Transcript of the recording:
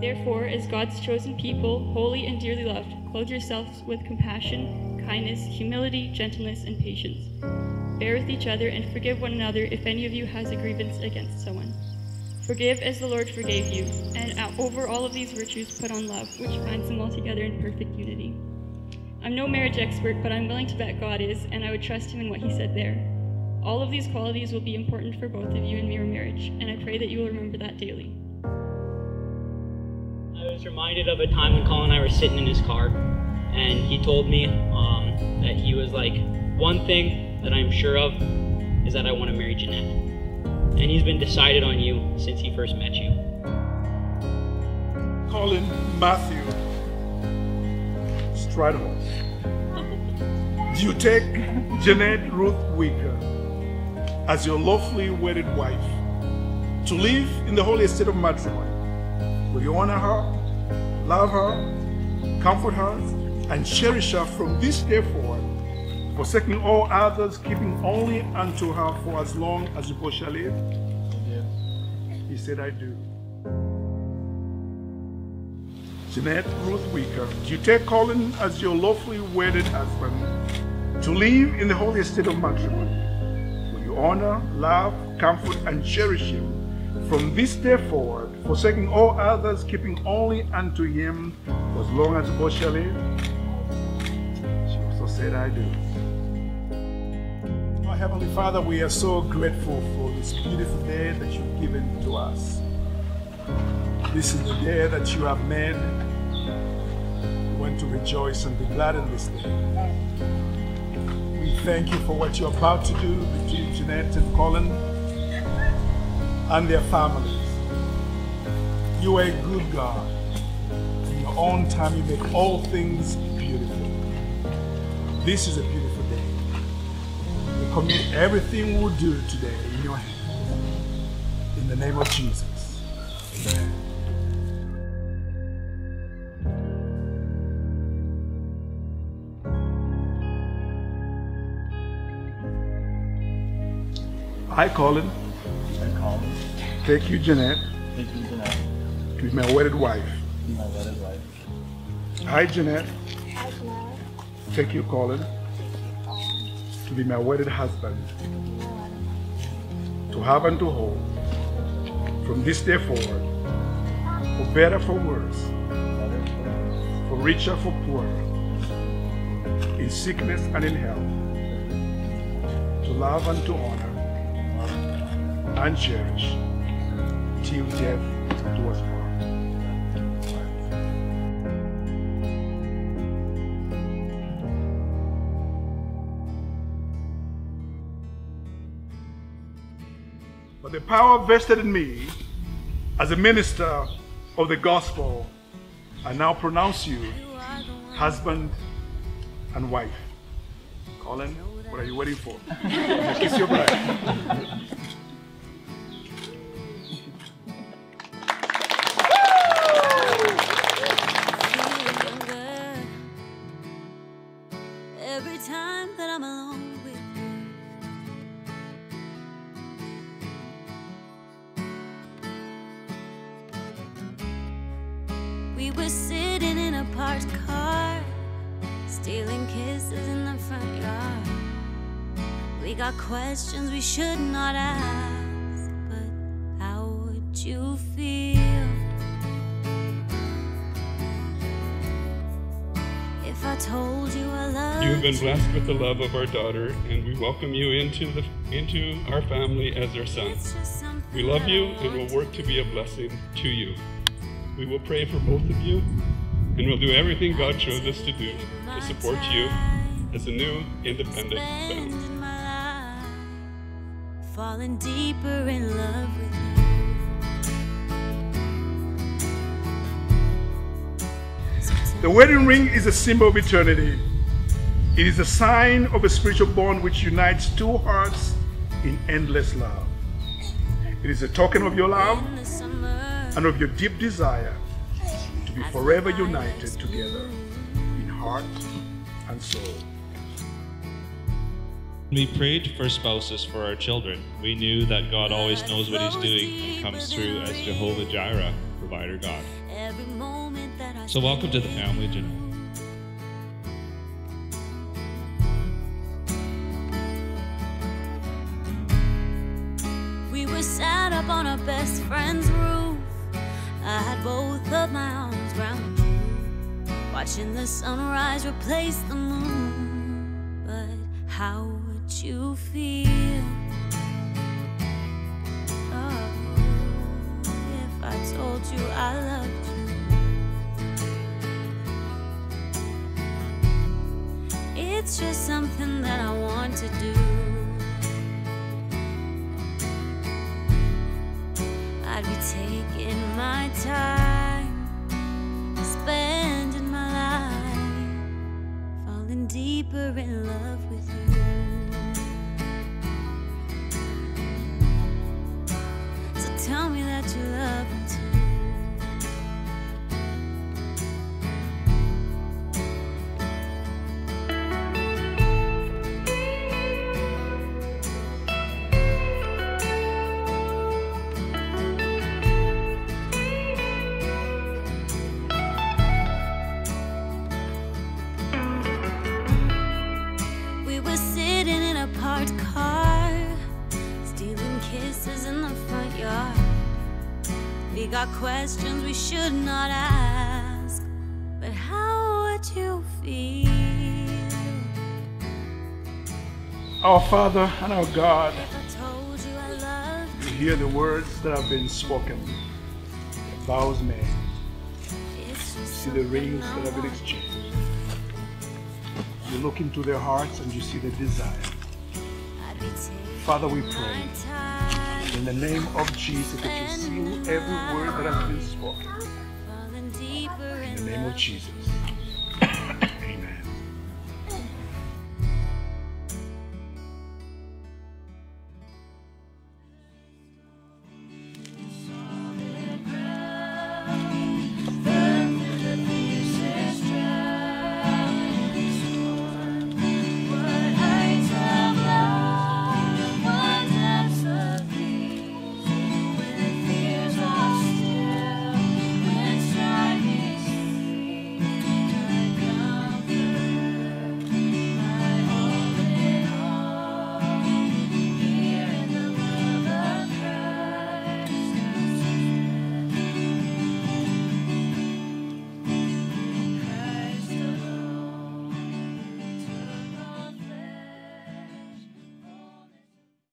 Therefore, as God's chosen people, holy and dearly loved, clothe yourselves with compassion, kindness, humility, gentleness, and patience. Bear with each other and forgive one another if any of you has a grievance against someone. Forgive as the Lord forgave you, and over all of these virtues put on love, which binds them all together in perfect unity. I'm no marriage expert, but I'm willing to bet God is, and I would trust him in what he said there. All of these qualities will be important for both of you in your marriage, and I pray that you will remember that daily. Was reminded of a time when Colin and I were sitting in his car, and he told me um, that he was like, one thing that I'm sure of is that I want to marry Jeannette. And he's been decided on you since he first met you. Colin Matthew Stradholt. You take Jeannette Ruth Wicker as your lawfully wedded wife to live in the holy estate of matrimony? Will you honor her, love her, comfort her, and cherish her from this day forward, forsaking all others, keeping only unto her for as long as you both shall live? He said, I do. Jeannette Ruth Wicker, do you take Colin as your lawfully wedded husband to live in the holy estate of matrimony? Will you honor, love, comfort, and cherish him from this day forward, forsaking all others, keeping only unto him as long as both shall live? She also said, I do. Our Heavenly Father, we are so grateful for this beautiful day that you've given to us. This is the day that you have made. We want to rejoice and be glad in this day. We thank you for what you're about to do between Jeannette and Colin and their families. You are a good God. In your own time, you make all things beautiful. This is a beautiful day. We commit everything we'll do today in your hands. In the name of Jesus. Amen. Hi, Colin. Hi, Colin. Thank you, Jeannette, Thank you tonight. To be my wedded wife. My wedded wife. Hi, Jeannette. Take you, Colin, to be my wedded husband. To have and to hold. From this day forward, for better, for worse, for richer, for poorer, in sickness and in health, to love and to honor, and cherish, till death do us part. But the power vested in me as a minister of the gospel, I now pronounce you husband and wife. Colin, what are you waiting for? Kiss your bride. We were sitting in a parked car, stealing kisses in the front yard. We got questions we should not ask, but how would you feel if I told you I loved You have been blessed with the love of our daughter, and we welcome you into the into our family as our son. It's just something We love you and will work to be a blessing to you. We will pray for both of you, and we'll do everything God shows us to do to support you as a new independent family. spending my life falling deeper in love with you. The wedding ring is a symbol of eternity. It is a sign of a spiritual bond which unites two hearts in endless love. It is a token of your love In the summer, and of your deep desire to be forever united together in heart and soul. We prayed for spouses for our children. We knew that God always knows what He's doing and comes through as Jehovah Jireh. provider God. Every moment that I So welcome to the family, Jeannette. We were sat up on our best friend's roof. I had both of my arms around you, watching the sunrise replace the moon. But how would you feel? My time, We got questions we should not ask, but how would you feel Our Father and our God, if I told you I loved you hear the words that have been spoken. The vows made. you? See the rings that have been exchanged. You look into their hearts and you see the desire. I'd be taking Father, we pray in the name of Jesus that you seal every word that has been spoken. in the name of. Jesus.